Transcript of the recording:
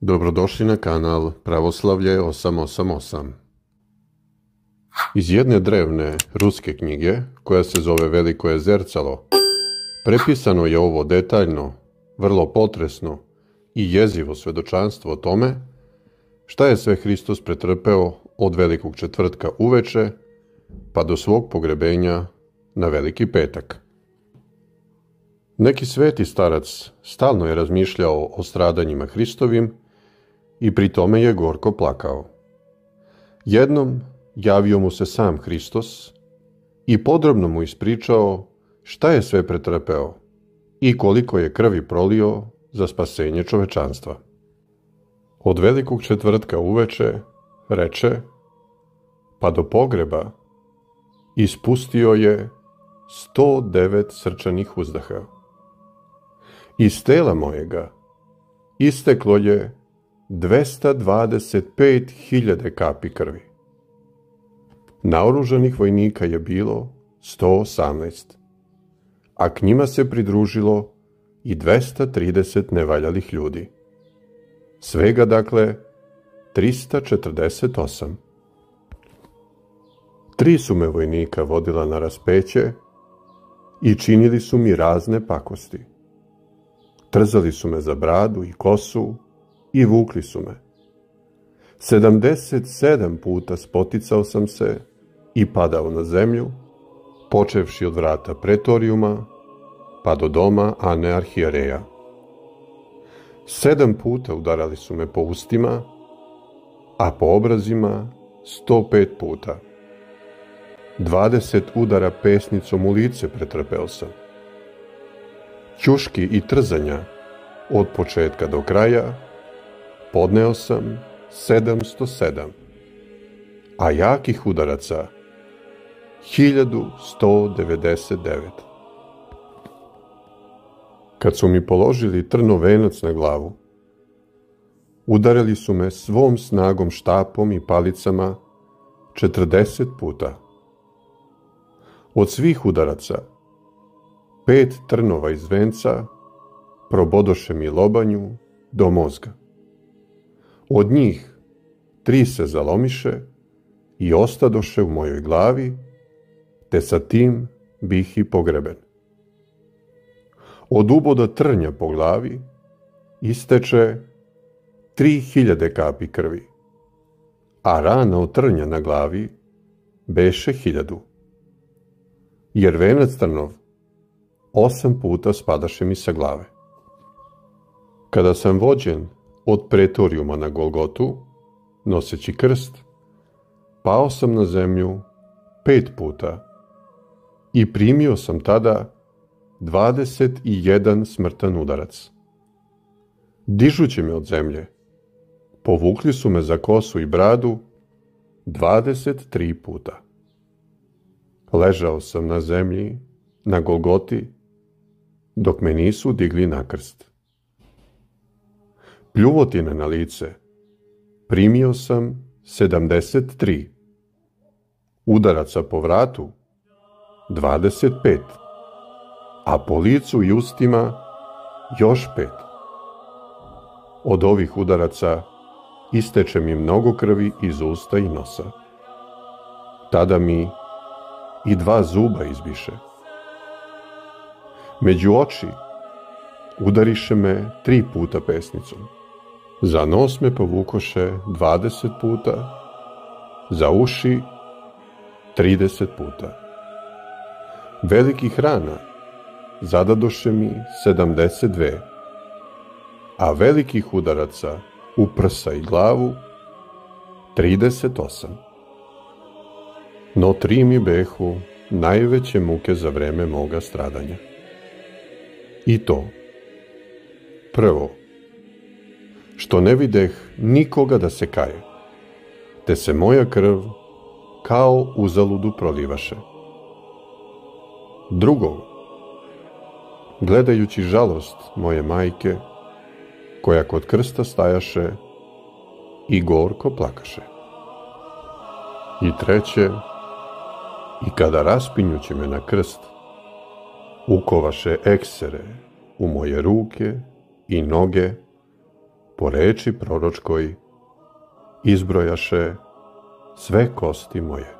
Dobrodošli na kanal Pravoslavlje 888. Iz jedne drevne ruske knjige, koja se zove Veliko je zercalo, prepisano je ovo detaljno, vrlo potresno i jezivo svedočanstvo o tome šta je sve Hristos pretrpeo od velikog četvrtka uveče pa do svog pogrebenja na veliki petak. Neki sveti starac stalno je razmišljao o stradanjima Hristovim i pri tome je gorko plakao. Jednom javio mu se sam Hristos i podrobno mu ispričao šta je sve pretrpeo i koliko je krvi prolio za spasenje čovečanstva. Od velikog četvrtka uveče, reče, pa do pogreba, ispustio je 109 srčanih uzdaha. Iz tela mojega isteklo je 225.000 kapi krvi. Naoružanih vojnika je bilo 118, a k njima se pridružilo i 230 nevaljalih ljudi. Svega, dakle, 348. Tri su me vojnika vodila na raspeće i činili su mi razne pakosti. Trzali su me za bradu i kosu i vukli su me. Sedamdeset sedam puta spoticao sam se i padao na zemlju, počevši od vrata pretorijuma, pa do doma Ane Arhijareja. Sedam puta udarali su me po ustima, a po obrazima sto pet puta. Dvadeset udara pesnicom u lice pretrpeo sam. Ćuški i trzanja od početka do kraja podneo sam 707, a jakih udaraca 1199. Kad su mi položili trno na glavu, udarili su me svom snagom štapom i palicama 40 puta. Od svih udaraca, pet trnova iz venca probodoše mi lobanju do mozga. Od njih tri se zalomiše i ostadoše u mojoj glavi, te sa tim bih i pogreben. Od uboda trnja po glavi isteče tri hiljade kapi krvi, a rana od trnja na glavi beše hiljadu. Jer venac trnov osam puta spadaše mi sa glave. Kada sam vođen od pretorijuma na Golgotu, noseći krst, pao sam na zemlju pet puta i primio sam tada 21 smrtan udarac. Dižući me od zemlje, povukli su me za kosu i bradu 23 puta. Ležao sam na zemlji, na Golgoti, dok me nisu digli na krst pljuvotine na lice, primio sam 73. Udaraca po vratu 25. A po licu i ustima još pet. Od ovih udaraca isteče mi mnogo krvi iz usta i nosa. Tada mi i dva zuba izbiše. Među oči udariše me tri puta pesnicom. Za nos me povukoše 20 puta, za uši 30 puta. Velikih rana zadadoše mi 72, a velikih udaraca u prsa i glavu 38. No tri mi behu najveće muke za vreme moga stradanja. I to, prvo, što ne videh nikoga da se kaje, te se moja krv kao uzaludu prolivaše. Drugo, gledajući žalost moje majke, koja kod krsta stajaše i gorko plakaše. I treće, i kada raspinjući me na krst, ukovaše eksere u moje ruke i noge, po reči proročkoj izbrojaše sve kosti moje.